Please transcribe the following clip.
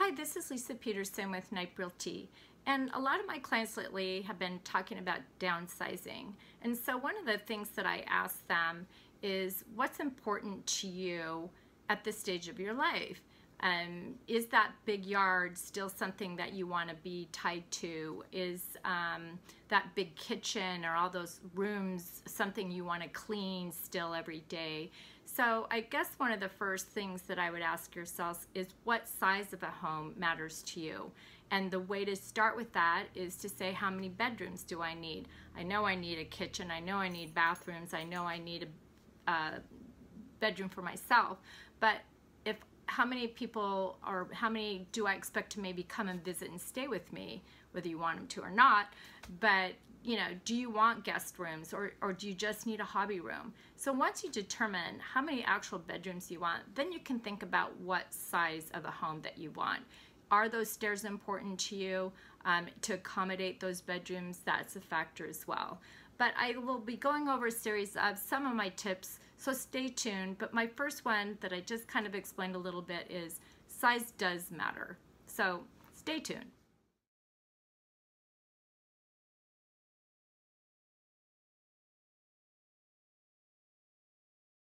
Hi, this is Lisa Peterson with Knipe Realty. And a lot of my clients lately have been talking about downsizing. And so one of the things that I ask them is what's important to you at this stage of your life? Um, is that big yard still something that you want to be tied to? Is um, that big kitchen or all those rooms something you want to clean still every day? So I guess one of the first things that I would ask yourselves is what size of a home matters to you? And the way to start with that is to say how many bedrooms do I need? I know I need a kitchen, I know I need bathrooms, I know I need a, a bedroom for myself, but if how many people or how many do I expect to maybe come and visit and stay with me, whether you want them to or not, but you know, do you want guest rooms or, or do you just need a hobby room? So once you determine how many actual bedrooms you want, then you can think about what size of a home that you want. Are those stairs important to you um, to accommodate those bedrooms? That's a factor as well. But I will be going over a series of some of my tips, so stay tuned. But my first one that I just kind of explained a little bit is size does matter. So stay tuned.